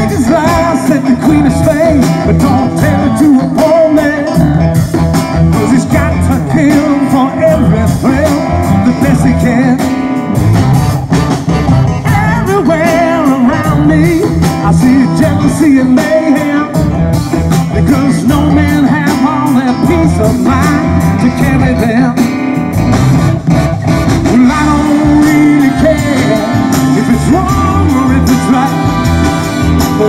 strangers lies, said the queen of Spain, but don't tell it to a poor man, cause he's got to kill for every thrill, the best he can. Everywhere around me, I see jealousy and mayhem,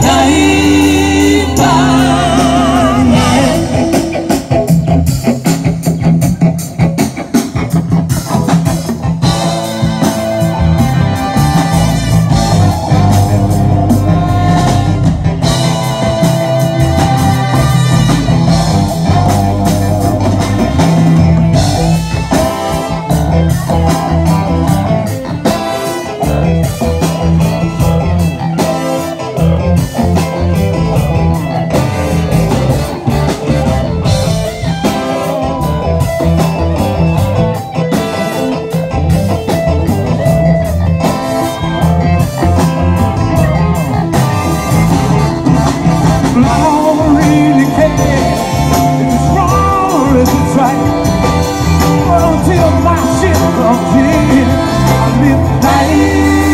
Daí right. Until my ship comes in Midnight.